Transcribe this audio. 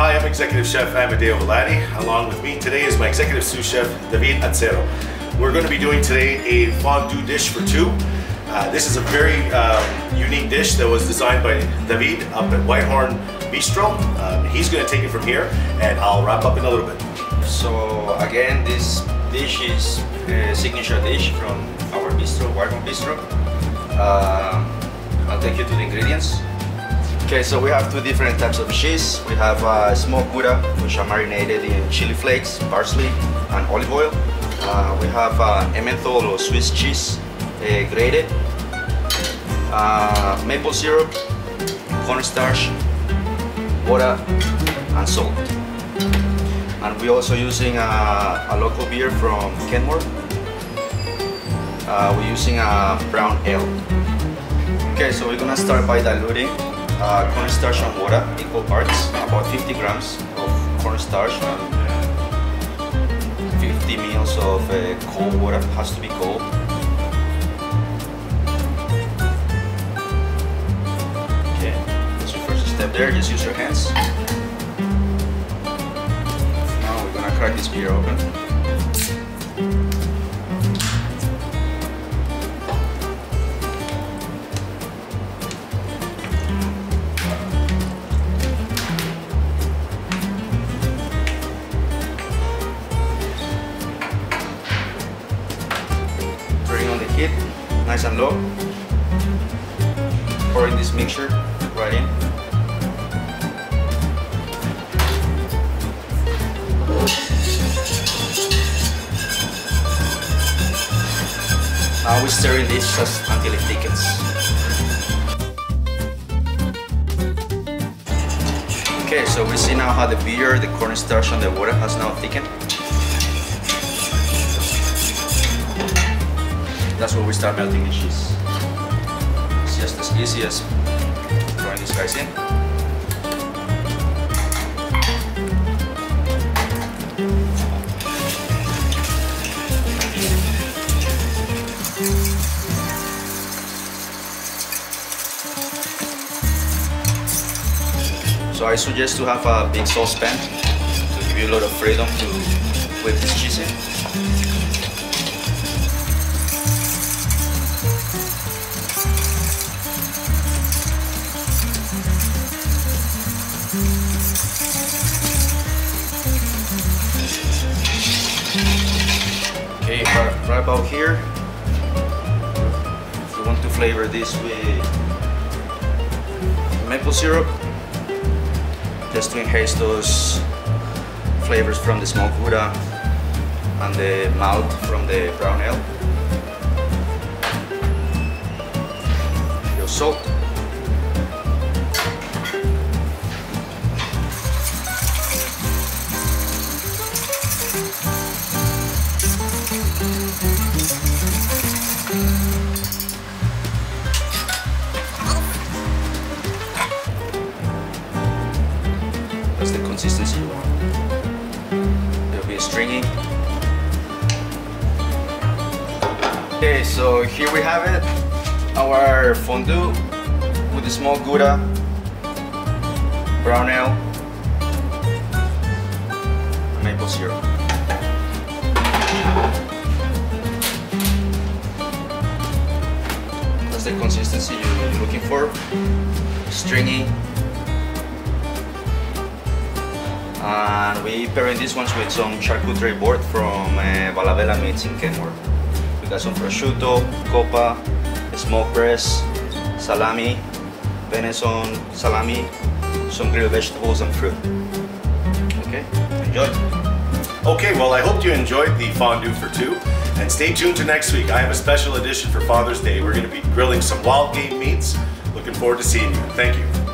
Executive Chef Amedeo Vallati. Along with me today is my Executive Sous Chef David Acero. We're going to be doing today a fondue dish for two. Uh, this is a very um, unique dish that was designed by David up at Whitehorn Bistro. Um, he's going to take it from here and I'll wrap up in a little bit. So again, this dish is a signature dish from our bistro, Whitehorn Bistro. Uh, I'll take you to the ingredients. Okay, so we have two different types of cheese. We have uh, smoked gouda, which are marinated in chili flakes, parsley, and olive oil. Uh, we have uh, Emmental or Swiss cheese uh, grated, uh, maple syrup, cornstarch, water, and salt. And we're also using a, a local beer from Canmore. Uh, we're using a brown ale. Okay, so we're gonna start by diluting uh, cornstarch and water, equal parts, about 50 grams of cornstarch and 50 mils of uh, cold water, has to be cold. Okay, that's your first step there, just use your hands. Now we're gonna crack this beer open. Nice and low. Pouring this mixture right in. Now we stir in this just until it thickens. Okay, so we see now how the beer, the cornstarch and the water has now thickened. That's where we start melting the cheese. It's just as easy as throwing these guys in. So I suggest to have a big saucepan to give you a lot of freedom to whip this cheese in. Right, about here, if you want to flavor this with maple syrup, just to enhance those flavors from the smoked gouda and the malt from the brown ale. Your salt. That's the consistency you want. It'll be stringy. Okay, so here we have it. Our fondue with the small gouda, brown ale, maple syrup. That's the consistency you're looking for. Stringy, and we pairing these ones with some charcuterie board from uh, Valbella Meats in Canmore. We got some prosciutto, copa, smoked breast, salami, venison, salami, some grilled vegetables and fruit. Okay, enjoy. Okay, well, I hope you enjoyed the fondue for two. And stay tuned to next week. I have a special edition for Father's Day. We're going to be grilling some wild game meats. Looking forward to seeing you. Thank you.